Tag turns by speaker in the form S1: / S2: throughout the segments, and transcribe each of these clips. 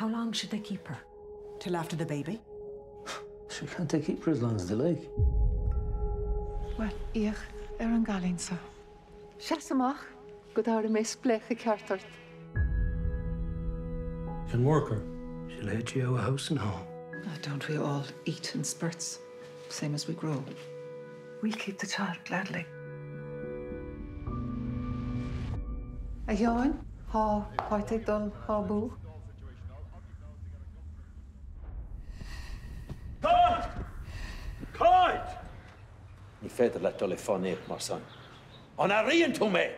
S1: How long should they keep her?
S2: Till after the baby?
S3: She can't they keep her as long as they like?
S4: Well, ich er an galinn sa. Sias amach, go dar mé spleche ceartart.
S3: Can work her. She'll head you a house and home.
S4: Oh, don't we all eat in spurts, same as we grow? We'll keep the child gladly. A Johan, ha poite dul ha bú.
S5: Ní féidir le dul fánéach mar san. An a rion tú mé!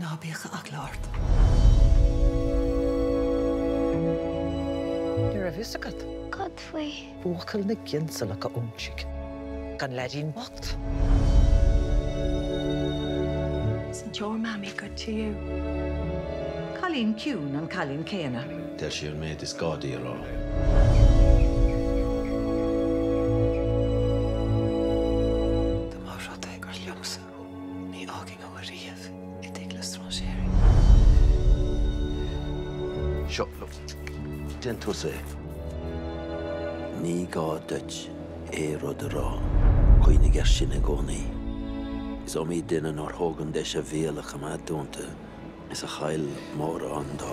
S4: Ná bícha ach láart.
S6: You're a visigat.
S7: Godfrey.
S6: Búchail na ginsa le go únsiig. Gan ledín wacht.
S7: Isn't your mammy good to you?
S2: Colleen Cún and Colleen Céna.
S5: Del si'r méid is gádaí ará.
S4: Tá been hugging Ik denk dat take l'estranger.
S5: Shot look. Tento se. Niga Dutch Erodra. Koine Gershinegoni. Is om je dinner naar Hogan Desha Vele gemaakt, don't Is een heil moor aan de